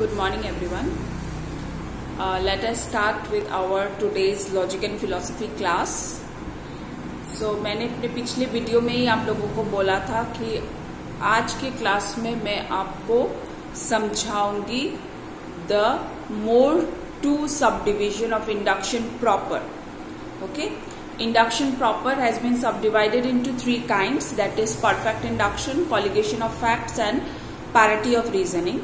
Good morning every one let's start with our today's logic and philosophy class so मैंने अपने पिछले video में ही आप लोगों को बोला था कि आज के क्लास में मैं आपको समझाऊँगी the more two subdivision of induction proper okay induction proper has been subdivided into three kind that is perfect induction colligation of facts and parity of reasoning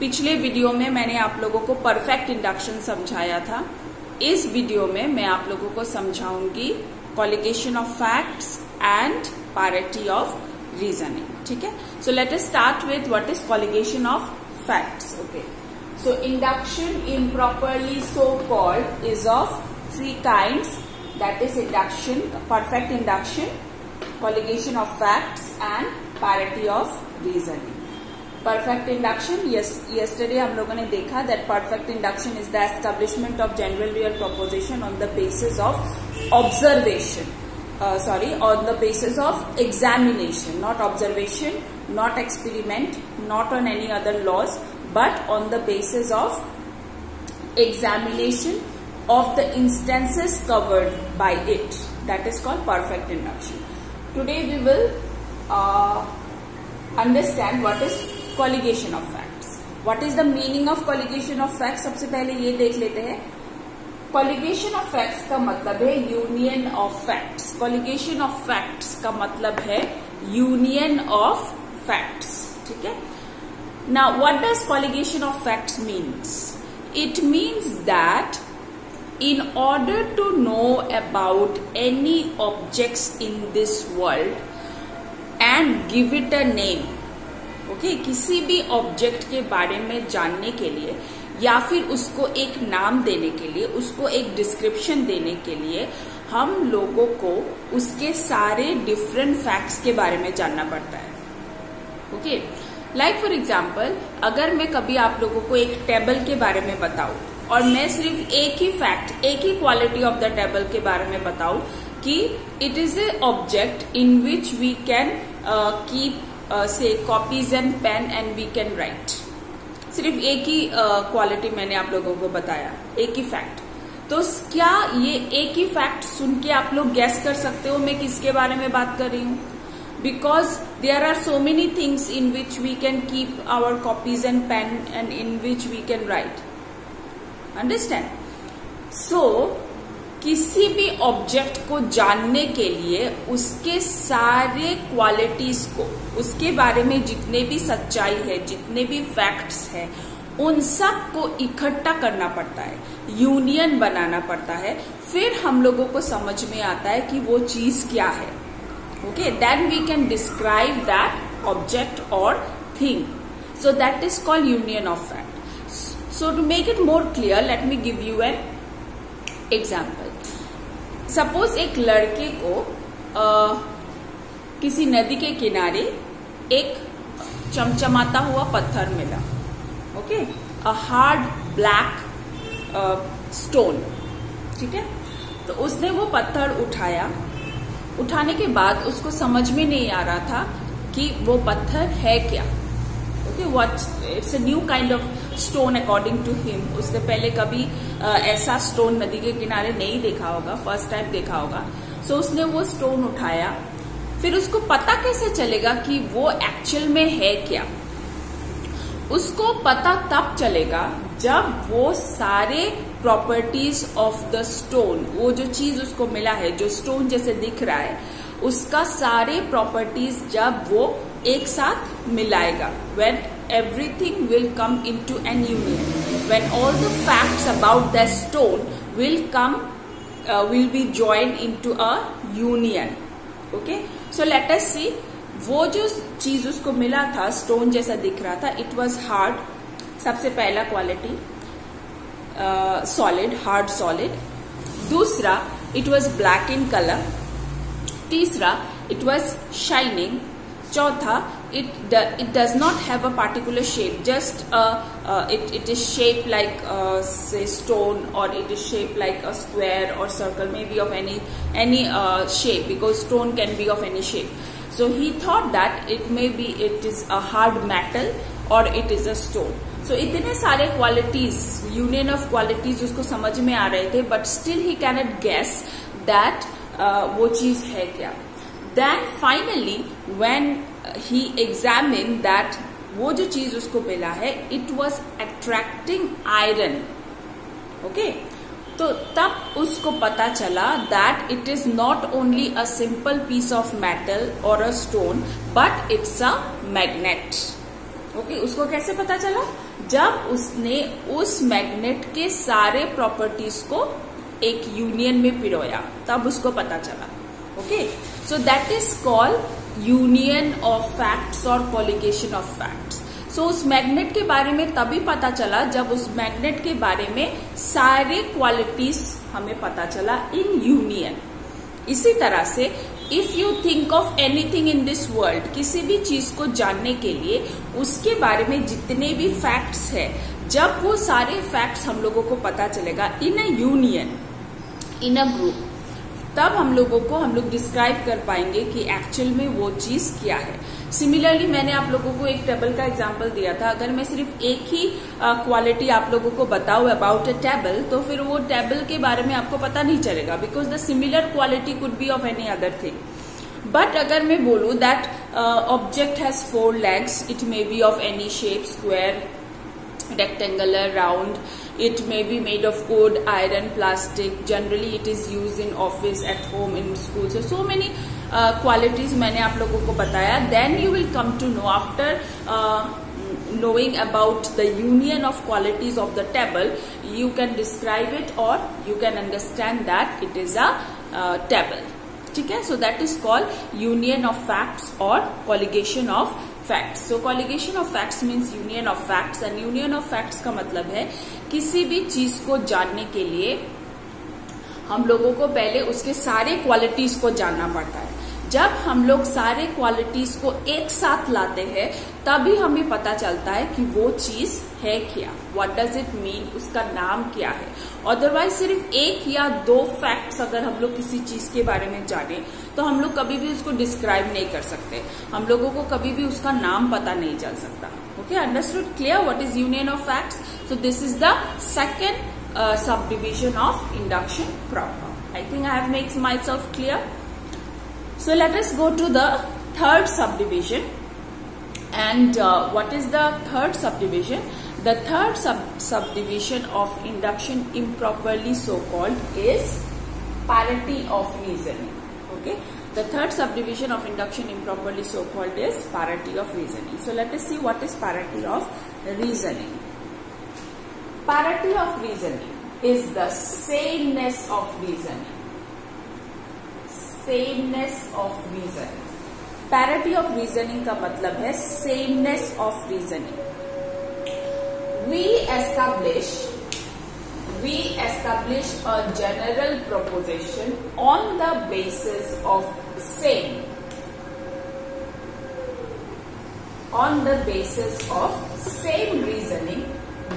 पिछले वीडियो में मैंने आप लोगों को परफेक्ट इंडक्शन समझाया था। इस वीडियो में मैं आप लोगों को समझाऊँगी colligation of facts and parity of reasoning ठीक है? So let us start with what is colligation of facts okay so induction improperly so called is of three kinds. That is induction, perfect induction colligation of facts and parity of reasoning. Perfect induction yesterday हम लोगों ने देखा that perfect induction is the establishment of general real proposition on the basis of observation sorry on the basis of examination not observation not experiment not on any other laws but on the basis of examination of the instances covered by it that is called perfect induction today we will understand what is colligation of facts what is the meaning of colligation of facts सबसे पहले ये देख लेते हैं। Colligation of facts का मतलब है union of facts colligation of facts का मतलब है यूनियन ऑफ़ फैक्ट्स ठीक है? ना what does colligation of facts means it means that in order to know about any objects in this world and give it a name okay okay? किसी भी object के बारे में जानने के लिए या फिर उसको एक नाम देने के लिए, उसको एक डिस्क्रिप्शन देने के लिए हम लोगों को उसके सारे डिफरेंट फैक्ट्स के बारे में जानना पड़ता है ओके लाइक फॉर एग्ज़ाम्पल अगर मैं कभी आप लोगों को एक टेबल के बारे में बताऊँ और मैं सिर्फ़ एक ही फैक्ट एक ही क्वालिटी ऑफ़ द टेबल के बारे में बताऊँ कि it is a object in which we can keep से copies and pen and we can write सिर्फ़ एक ही क्वालिटी uh, मैंने आप लोगों को बताया एक ही फैक्ट तो क्या ये एक ही फैक्ट सुन के आप लोग गैस कर सकते हो मैं किसके बारे में बात कर रही हूँ? Because there are so many things in which we can keep our copies and pen and in which we can write understand so किसी भी ऑब्जेक्ट को जानने के लिए उसके सारे क्वालिटीज को, उसके बारे में जितने भी सच्चाई है, जितने भी फैक्ट्स है, उन सबको इकट्ठा करना पड़ता है यूनियन बनाना पड़ता है। फिर हम लोगों को समझ में आता है कि वो चीज़ क्या है। Okay then we can describe that object और thing so that is called union of fact so to make it more clear let me give you an example suppose एक लड़के को आ, किसी नदी के किनारे एक चमचमाता हुआ पत्थर मिला okay a hard black stone ठीक है? तो उसने वो पत्थर उठाया। उठाने के बाद उसको समझ में नहीं आ रहा था कि वो पत्थर है क्या okay what it's a new kind of stone according to him उसने पहले कभी आ, ऐसा स्टोन नदी के किनारे नहीं देखा होगा फ़र्स्ट टाइम देखा होगा। सो so, उसने वो स्टोन उठाया। फिर उसको पता कैसे चलेगा कि वो एक्चुअल में है क्या? उसको पता तब चलेगा जब वो सारे प्रॉपर्टीज़ ऑफ़ द स्टोन वो जो चीज़ उसको मिला है जो स्टोन जैसे दिख रहा है उसका सारे प्रॉपर्टीज़ जब वो एक साथ मिलाएगा। When everything will come into an union. When all the facts about the stone will come, uh, will be joined into a union. Okay. So let us see. वो जो चीज़ उसको मिला था स्टोन जैसा दिख रहा था इट वॉज़ हार्ड सबसे पहला क्वालिटी सॉलिड हार्ड सॉलिड दूसरा it was black in colour तीसरा इट वॉज़ शाइनिंग चौथा it it does not have a particular shape just uh, uh, it, it is shaped like uh, say stone or it is shaped like a square or circle maybe of any any uh, shape because stone can be of any shape So he thought that it may be it is a hard metal or it is a stone. So so, इतने सारे qualities union of qualities उसको समझ में आ रहे थे but still he cannot guess that वो चीज है क्या then finally when he examine that वो जो चीज़ उसको मिला है it was attracting iron okay तो तब उसको पता चला that it is not only a simple piece of metal और a stone but it's a magnet okay उसको कैसे पता चला? जब उसने उस मैग्नेट के सारे प्रॉपर्टीज़ को एक यूनियन में पिरोया, तब उसको पता चला. Okay so that is call union of facts और कॉलिगेशन ऑफ़ फैक्ट्स सो उस मैग्नेट के बारे में तभी पता चला जब उस मैग्नेट के बारे में सारे क्वालिटीज हमें पता चला इन यूनियन इसी तरह से if you think of anything in this world किसी भी चीज़ को जानने के लिए, उसके बारे में जितने भी फैक्ट्स है, जब वो सारे फैक्ट्स हम लोगों को पता चलेगा in a union in a group तब हम लोगों को, हम लोग डिस्क्राइब कर पाएँगे कि एक्चुअल में वो चीज़ क्या है। सिमिलरली मैंने आप लोगों को एक टेबल का एग्ज़ाम्पल दिया था। अगर मैं सिर्फ़ एक ही क्वालिटी आप लोगों को बताऊ अबाउट अ टेबल तो फिर वो टेबल के बारे में आपको पता नहीं चलेगा because the similar quality could be of any other thing but अगर मैं बोलू that object has four legs it may be of any shape square rectangular round it may be made of wood iron plastic generally it is used in office at home in school so so many uh, qualities मैंने आप लोगों को बताया you will come to know after uh, knowing about the union of qualities of the table you can describe it or you can understand that it is a uh, table ठीक है so that is called union of facts or colligation of facts so colligation of facts means union of facts and union of facts का मतलब है किसी भी चीज़ को जानने के लिए हम लोगों को पहले उसके सारे क्वालिटीज को जानना पड़ता है। जब हम लोग सारे क्वालिटीज को एक साथ लाते हैं, तभी हमें पता चलता है कि वो चीज़ है क्या व्हाट डज इट मीन उसका नाम क्या है। अदरवाइज़ सिर्फ़ एक या दो फैक्ट्स अगर हम लोग किसी चीज़ के बारे में जाने तो हम लोग कभी भी उसको डिस्क्राइब नहीं कर सकते। हम लोगों को कभी भी उसका नाम पता नहीं चल सकता। okay understood clear what is union of facts. So this is the second uh, subdivision of induction proper i think i have made myself clear. So let us go to the third subdivision. And uh, what is the third subdivision? The third sub subdivision of induction improperly so called is parity of reasoning. Okay? The third subdivision of induction improperly so called is parity of reasoning. So let us see what is parity of reasoning. Parity of reasoning is the sameness of reasoning sameness of reason parity of reasoning का मतलब है sameness of reasoning we establish we establish a general proposition on the basis of same on the basis of same reasoning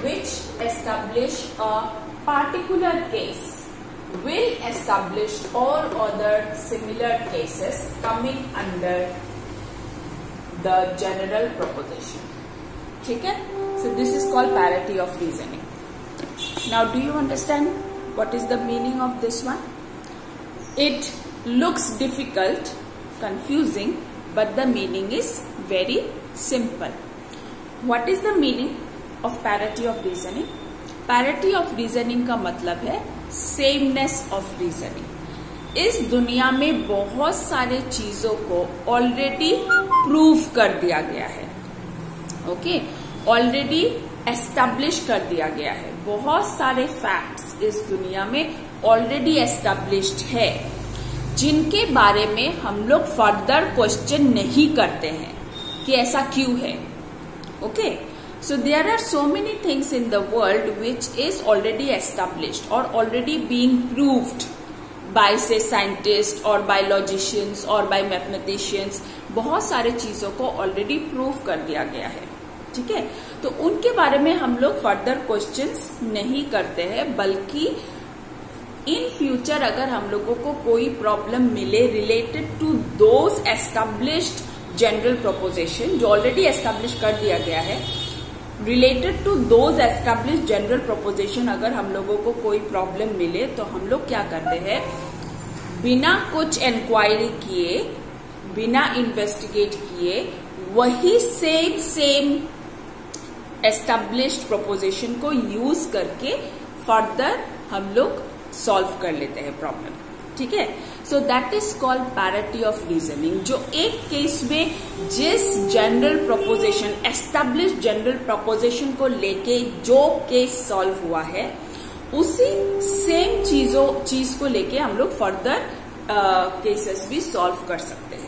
which establish a particular case will establish all other similar cases coming under the general proposition. Okay? So this is called parity of reasoning. Now do you understand what is the meaning of this one? It looks difficult, confusing, but the meaning is very simple. What is the meaning of parity of reasoning? Parity of reasoning का मतलब है sameness of reasoning इस दुनिया में बहुत सारे चीज़ों को ऑलरेडी प्रूव कर दिया गया है ओके ऑलरेडी एस्टेब्लिश कर दिया गया है बहुत सारे फैक्ट्स इस दुनिया में ऑलरेडी एस्टेब्लिश्ड है, जिनके बारे में हम लोग फर्दर क्वेश्चन नहीं करते हैं कि ऐसा क्यों है। Okay so there are so many things in the world which is already established और ऑलरेडी बींग प्रूव बाय से साइंटिस्ट और बाय लॉजिशियंस और बाय मैथमेटिशियंस बहुत सारे चीज़ों को ऑलरेडी प्रूव कर दिया गया है। ठीक है? तो उनके बारे में हम लोग फर्दर क्वेश्चंस नहीं करते हैं, बल्कि इन फ्यूचर अगर हम लोगों को कोई प्रॉब्लम मिले related to those established general proposition जो ऑलरेडी एस्टेब्लिश कर दिया गया है related to those establish general proposition अगर हम लोगों को कोई प्रॉब्लम मिले तो हम लोग क्या करते हैं? बिना कुछ इंक्वायरी किए, बिना इन्वेस्टिगेट किए, वही सेम सेम एस्टेब्लिश्ड प्रोपोजिशन को यूज़ करके फर्दर हम लोग सॉल्व कर लेते हैं प्रॉब्लम ठीक है? So that is called parity of reasoning जो एक केस में जिस general proposition establish general proposition को लेके जो केस सॉल्व हुआ है, उसी सेम चीज़ों, चीज़ को लेके हम लोग फर्दर केसेस भी सॉल्व कर सकते हैं।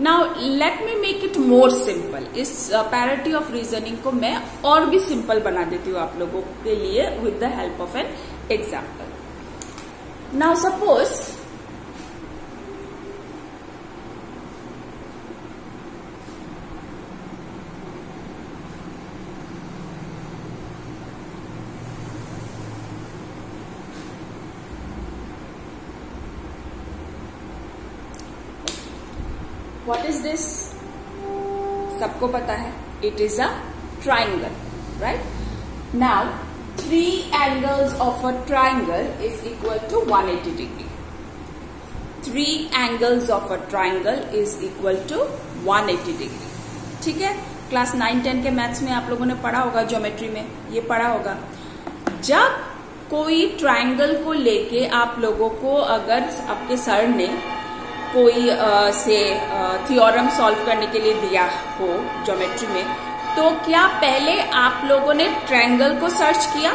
Now let me make it more simple इस पैरिटी ऑफ़ रीजनिंग को मैं और भी सिंपल बना देती हूँ आप लोगों के लिए with the help of an example now suppose what is this सबको पता है। It is a triangle right now three angles of a triangle is equal to one eighty degree three angles of a triangle is equal to one eighty degree ठीक है? Class nine ten के maths में आप लोगों ने पढ़ा होगा geometry में। ये पढ़ा होगा। जब कोई ट्राइंगल को लेके आप लोगों को अगर आपके सर ने कोई आ, से थियोरम सॉल्व करने के लिए दिया हो ज्योमेट्री में तो क्या पहले आप लोगों ने ट्रायंगल को सर्च किया?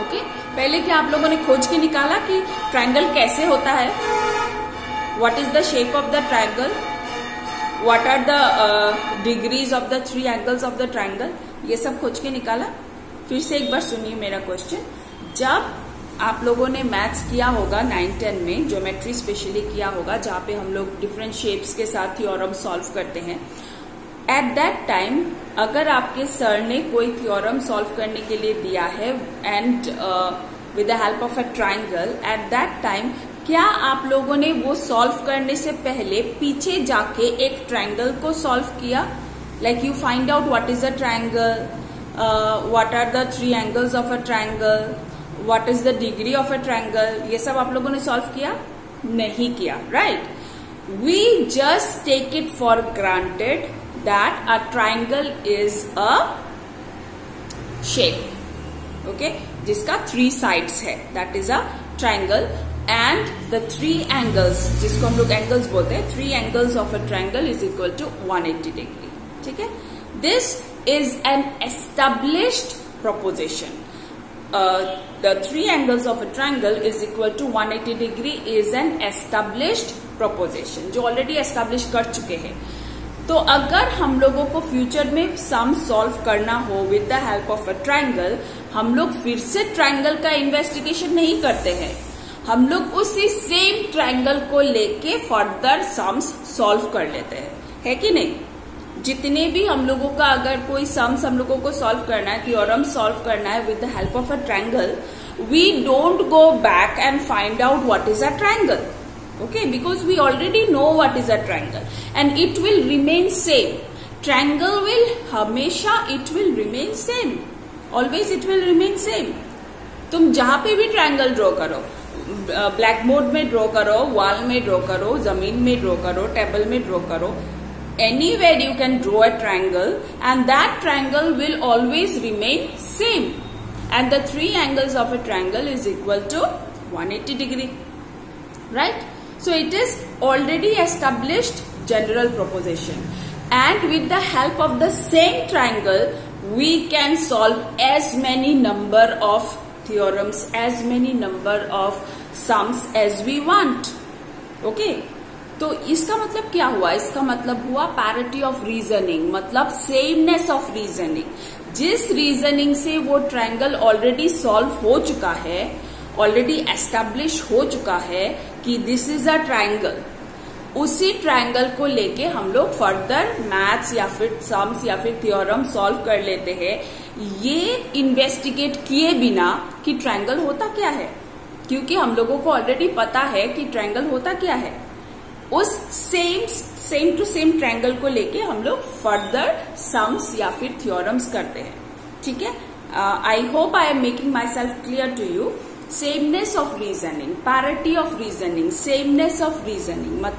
ओके? पहले क्या आप लोगों ने खोज के निकाला कि ट्रायंगल कैसे होता है? What is the shape of the triangle what are the degrees of the three angles of the triangle ये सब खोज के निकाला। फिर से एक बार सुनिए मेरा क्वेश्चन जब आप लोगों ने मैथ्स किया होगा नाइन, टेन में, ज्योमेट्री स्पेशली किया होगा, जहाँ पे हम लोग डिफरेंट शेप्स के साथ थ्योरम सॉल्व करते हैं। एट दैट टाइम अगर आपके सर ने कोई थ्योरम सॉल्व करने के लिए दिया है and with the help of a triangle at that time क्या आप लोगों ने वो सॉल्व करने से पहले पीछे जाके एक ट्राइंगल को सॉल्व किया? Like you find out what is a triangle what are the three angles of a triangle what is the degree of a triangle ये सब आप लोगों ने सॉल्व किया? नहीं किया right we just take it for granted that a triangle is a shape okay जिसका three sides है that is a triangle and the three angles जिसको हम लोग एंगल्स बोलते हैं three angles of a triangle is equal to one eighty degree ठीक है? This is an established proposition uh, the three angles of a triangle is equal to 180 degree is an established proposition जो already established कर चुके हैं। तो अगर हम लोगों को फ्यूचर में सम सॉल्व करना हो with the help of a triangle हम लोग फिर से ट्राइंगल का इन्वेस्टिगेशन नहीं करते हैं। हम लोग उसी सेम ट्राइंगल को लेके फर्दर सम्स सॉल्व कर लेते हैं। है कि नहीं? जितने भी हम लोगों का अगर कोई सम्स हम लोगों को सॉल्व करना है थ्योरम सॉल्व करना है with the help of a triangle we don't go back and find out what is a triangle okay? Because we already know what is a triangle. And it will remain same. Triangle will हमेशा it will remain same. Always it will remain same. तुम जहाँ पे भी triangle draw करो black board में draw करो wall में draw करो, ज़मीन में ड्रॉ करो टेबल में ड्रॉ करो anywhere you can draw a triangle and that triangle will always remain same. And the three angles of a triangle is equal to 180 degree. Right? So it is already established general proposition. And with the help of the same triangle we can solve as many number of theorems as many number of sums as we want. Okay तो इसका मतलब क्या हुआ? इसका मतलब हुआ parity of reasoning मतलब sameness of reasoning जिस रीजनिंग से वो ट्रायंगल ऑलरेडी सॉल्व हो चुका है ऑलरेडी एस्टेब्लिश हो चुका है कि दिस इज़ अ ट्राइंगल उसी ट्राइंगल को लेके हम लोग फर्दर मैथ्स या फिर सम्स या फिर थियोरम सॉल्व कर लेते हैं। ये इन्वेस्टिगेट किए बिना कि ट्राइंगल होता क्या है? क्योंकि हम लोगों को ऑलरेडी पता है कि ट्रायंगल होता क्या है। उस same same to same triangle को लेके हम लोग फर्दर सम्स या फिर थियोरम्स करते हैं। ठीक है? I hope I am making myself clear to you sameness of reasoning parity of reasoning sameness of reasoning मतलब